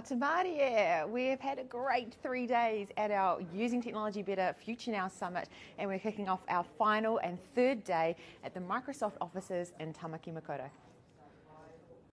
Atamaria, we've had a great three days at our Using Technology Better Future Now Summit, and we're kicking off our final and third day at the Microsoft offices in Tamaki Makaurau.